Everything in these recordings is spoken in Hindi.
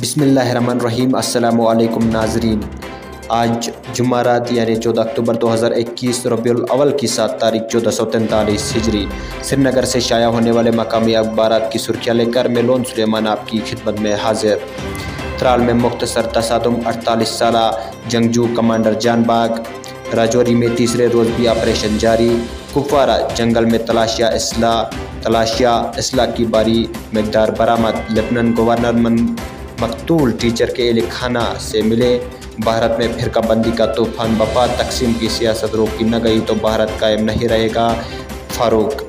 बिसमीम अल्लाम नाजरीन। आज जुमारात यानी 14 अक्टूबर 2021 रबीउल अवल की सात तारीख, चौदह सौ तैंतालीस हिजरी। श्रीनगर से शाया होने वाले मकामी अखबार की सुर्खियाँ लेकर मेलोन सुलेमान आपकी खिदमत में हाजिर। त्राल में मुख्तसर तसादम, अड़तालीस साल, जंगजू कमांडर जानबाग। राजौरी में तीसरे रोज़ भी ऑपरेशन जारी। कुपवारा जंगल में तलाशिया इसला तलाशिया इसला की बारी, मकदार बरामद। लेफ्टिनेंट गवर्नर मकतूल टीचर के खाना से मिले। भारत में फिरकाबंदी का तूफ़ान बपा। तकसीम की सियासत रोकी न गई तो भारत कायम नहीं रहेगा। फारूक।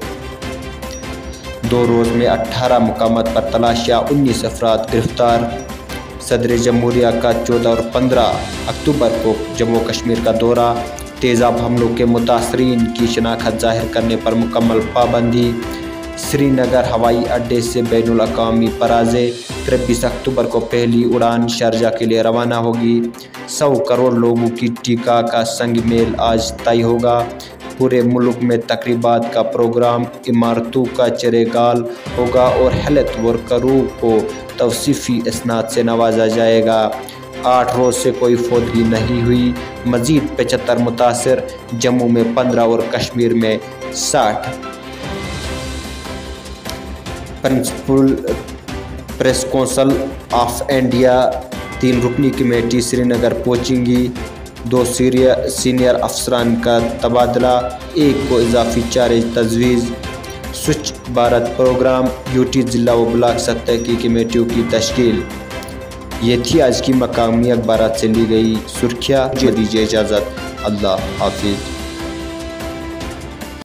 दो रोज़ में 18 मुकामत पर तलाशिया 19 अफराद गिरफ़्तार। सदर जमहूरिया का 14 और 15 अक्टूबर को जम्मू कश्मीर का दौरा। तेज़ाब हमलों के मुतासरीन की शनाखत ज़ाहिर करने पर मुकम्मल पाबंदी। श्रीनगर हवाई अड्डे से बैन अवी पराजे तिरबीस अक्टूबर को पहली उड़ान शारजा के लिए रवाना होगी। सौ करोड़ लोगों की टीका का संग मेल आज तय होगा। पूरे मुल्क में तकरीबा का प्रोग्राम इमारतों का चरेगाल होगा और हेल्थ वर्करों को तवसीफ़ी इसनाद से नवाजा जाएगा। आठ रोज़ से कोई फौदगी नहीं हुई। मज़ीद पचहत्तर मुतासर, जम्मू में पंद्रह और कश्मीर में साठ। Principal press council of India तीन रुकनी कमेटी श्रीनगर पहुँचेंगी। दो सीनियर अफसरान का तबादला, एक को इजाफी चार्ज तजवीज़। स्वच्छ भारत प्रोग्राम, यूटी ज़िला व ब्लाक सतह की कमेटियों की तश्कील। ये थी आज की मकामी अखबार से ली गई सुर्खियाँ। दीजिए इजाज़त। अल्लाह हाफिज़।